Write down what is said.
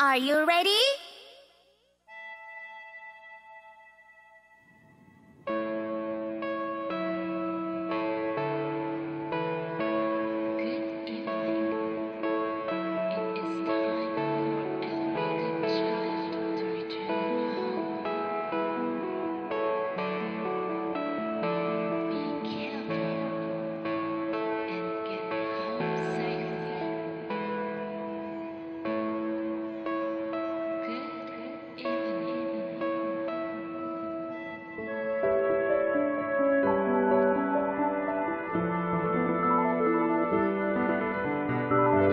Are you ready?